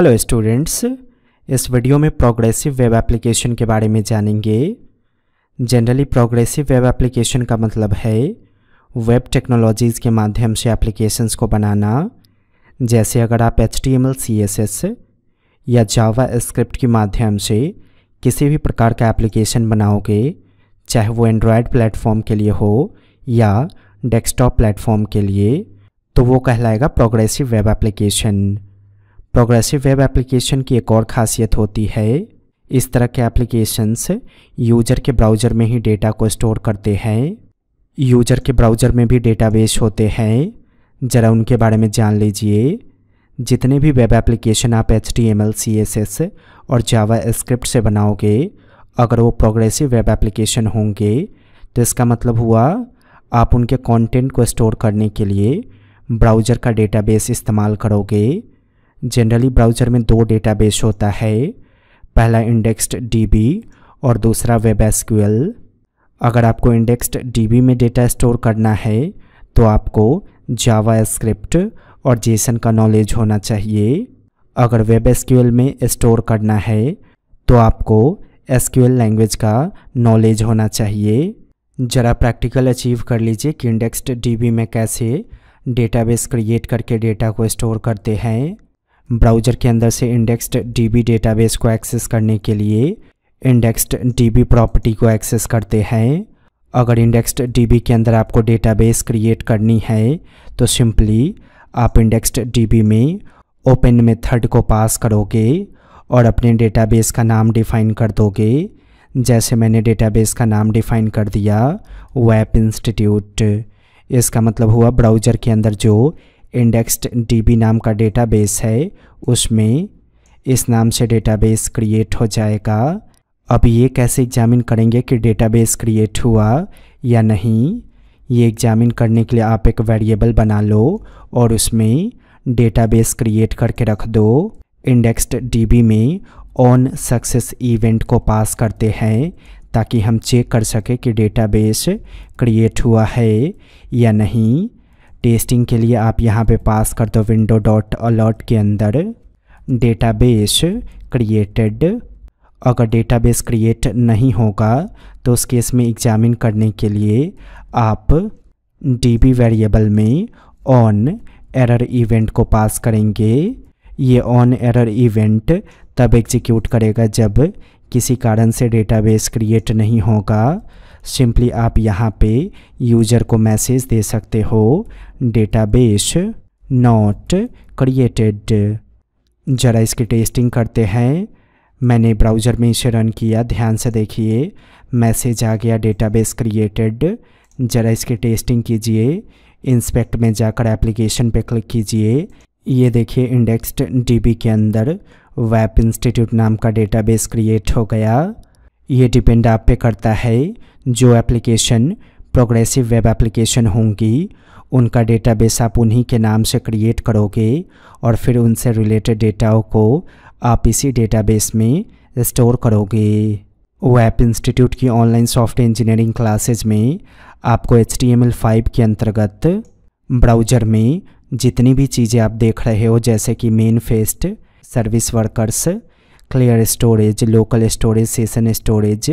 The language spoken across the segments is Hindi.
हेलो स्टूडेंट्स इस वीडियो में प्रोग्रेसिव वेब एप्लीकेशन के बारे में जानेंगे। जनरली प्रोग्रेसिव वेब एप्लीकेशन का मतलब है वेब टेक्नोलॉजीज़ के माध्यम से एप्लीकेशंस को बनाना। जैसे अगर आप एच टी या जावा स्क्रिप्ट के माध्यम से किसी भी प्रकार का एप्लीकेशन बनाओगे, चाहे वो एंड्रॉयड प्लेटफॉर्म के लिए हो या डेस्कटॉप प्लेटफॉर्म के लिए तो वो कहलाएगा progressive web application progressive web application की एक और खासियत होती है, इस तरह के एप्लीकेशंस यूज़र के ब्राउज़र में ही डेटा को स्टोर करते हैं। यूज़र के ब्राउज़र में भी डेटाबेस होते हैं। ज़रा उनके बारे में जान लीजिए। जितने भी वेब एप्लीकेशन आप H T M L C S S और जावा स्क्रिप्ट से बनाओगे, अगर वो प्रोग्रेसिव वेब एप्लीकेशन होंगे तो इसका मतलब हुआ, आप उनके कंटेंट को स्टोर करने के लिए ब्राउज़र का डेटाबेस इस्तेमाल करोगे। जनरली ब्राउज़र में दो डेटाबेस होता है, पहला इंडेक्स्ड डीबी और दूसरा वेब एसक्यूएल अगर आपको इंडेक्स्ड डीबी में डेटा स्टोर करना है तो आपको जावा स्क्रिप्ट और जेसन का नॉलेज होना चाहिए। अगर वेब एसक्यूएल में स्टोर करना है तो आपको एसक्यूएल लैंग्वेज का नॉलेज होना चाहिए। ज़रा प्रैक्टिकल अचीव कर लीजिए कि इंडेक्स्ड डीबी में कैसे डेटाबेस क्रिएट करके डेटा को स्टोर करते हैं। ब्राउज़र के अंदर से इंडेक्स्ड डीबी डेटाबेस को एक्सेस करने के लिए इंडेक्स्ड डीबी प्रॉपर्टी को एक्सेस करते हैं। अगर इंडेक्स्ड डीबी के अंदर आपको डेटाबेस क्रिएट करनी है तो सिंपली आप इंडेक्स्ड डीबी में ओपन मेथड को पास करोगे और अपने डेटाबेस का नाम डिफ़ाइन कर दोगे। जैसे मैंने डेटाबेस का नाम डिफ़ाइन कर दिया वेब इंस्टीट्यूट इसका मतलब हुआ ब्राउज़र के अंदर जो इंडेक्स्ड डीबी नाम का डेटाबेस है, उसमें इस नाम से डेटाबेस क्रिएट हो जाएगा। अब ये कैसे एग्जामिन करेंगे कि डेटाबेस क्रिएट हुआ या नहीं? ये एग्जामिन करने के लिए आप एक वेरिएबल बना लो और उसमें डेटाबेस क्रिएट करके रख दो। इंडेक्स्ड डीबी में ऑन सक्सेस इवेंट को पास करते हैं ताकि हम चेक कर सकें कि डेटाबेस क्रिएट हुआ है या नहीं। टेस्टिंग के लिए आप यहाँ पे पास कर दो विंडो डॉट अलर्ट के अंदर। Database created. अगर डेटाबेस क्रिएट नहीं होगा तो उस केस में एग्जामिन करने के लिए आप डीबी वेरिएबल में ऑन एरर इवेंट को पास करेंगे। ये ऑन एरर इवेंट तब एग्जीक्यूट करेगा जब किसी कारण से डेटाबेस क्रिएट नहीं होगा सिंपली आप यहाँ पे यूज़र को मैसेज दे सकते हो डेटाबेस नॉट क्रिएटेड ज़रा इसकी टेस्टिंग करते हैं। मैंने ब्राउज़र में इसे रन किया, ध्यान से देखिए। मैसेज आ गया डेटाबेस क्रिएटेड ज़रा इसकी टेस्टिंग कीजिए। इंस्पेक्ट में जाकर एप्लीकेशन पे क्लिक कीजिए। ये देखिए इंडेक्स्ड डीबी के अंदर वेब इंस्टीट्यूट नाम का डेटाबेस क्रिएट हो गया। ये डिपेंड आप पे करता है जो एप्लीकेशन, प्रोग्रेसिव वेब एप्लीकेशन होंगी, उनका डेटाबेस आप उन्हीं के नाम से क्रिएट करोगे और फिर उनसे रिलेटेड डेटाओं को आप इसी डेटाबेस में स्टोर करोगे। वेब इंस्टीट्यूट की ऑनलाइन सॉफ्टवेयर इंजीनियरिंग क्लासेज में आपको H T M L five के अंतर्गत ब्राउज़र में जितनी भी चीज़ें आप देख रहे हो, जैसे कि manifest service workers clear storage local storage session storage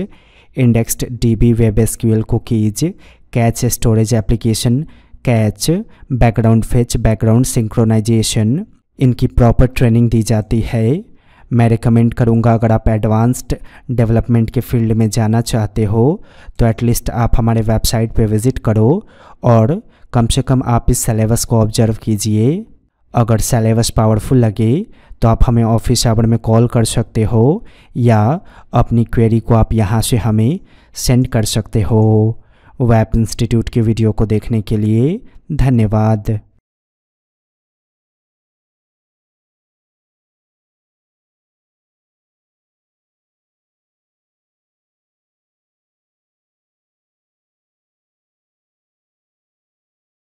indexed DB web SQL cookies cache storage application cache background fetch background synchronization इनकी प्रॉपर ट्रेनिंग दी जाती है। मैं रिकमेंड करूँगा अगर आप एडवांस्ड डेवलपमेंट के फ़ील्ड में जाना चाहते हो तो एटलीस्ट आप हमारे वेबसाइट पे विज़िट करो और कम से कम आप इस सेलेबस को ऑब्ज़र्व कीजिए। अगर सेलेबस पावरफुल लगे तो आप हमें ऑफ़िस आवर में कॉल कर सकते हो, या अपनी क्वेरी को आप यहाँ से हमें सेंड कर सकते हो। वैप इंस्टीट्यूट के वीडियो को देखने के लिए धन्यवाद।